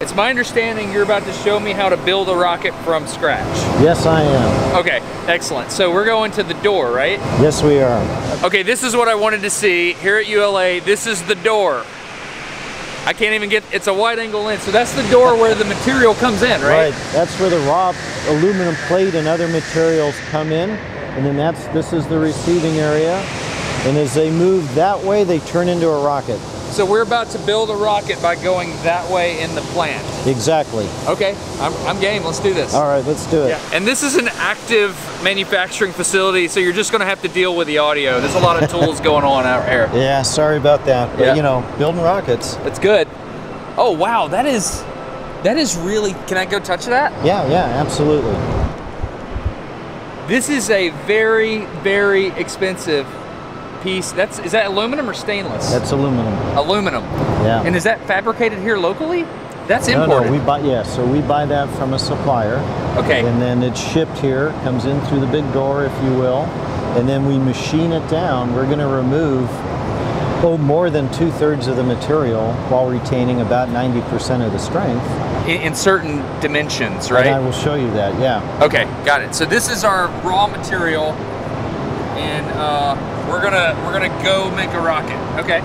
It's my understanding you're about to show me how to build a rocket from scratch. Yes, I am. Okay, excellent. So we're going to the door, right? Yes, we are. Okay, this is what I wanted to see here at ULA. This is the door. I can't even get, it's a wide angle lens. So that's the door where the material comes in, right? Right. That's where the raw aluminum plate and other materials come in. And then that's, this is the receiving area. And as they move that way, they turn into a rocket. So we're about to build a rocket by going that way in the plant. Exactly. Okay, I'm, I'm game. Let's do this. All right, let's do it. Yeah, and this is an active manufacturing facility, so you're just going to have to deal with the audio. There's a lot of tools going on out here. Yeah, sorry about that. But Yeah. you know, building rockets. It's good. Oh wow, that is that is really. Can I go touch that? Yeah, yeah, absolutely. This is a very very expensive piece. That's is that aluminum or stainless? That's aluminum. aluminum. Yeah. And is that fabricated here locally? That's no, no, we buy yeah, so we buy that from a supplier. okay. And then it's shipped here, comes in through the big door, if you will, and then we machine it down. We're going to remove oh more than two thirds of the material while retaining about 90% of the strength. in, in certain dimensions, right? And I will show you that. Yeah. Okay, got it. So this is our raw material, and uh, we're gonna we're gonna go make a rocket. Okay.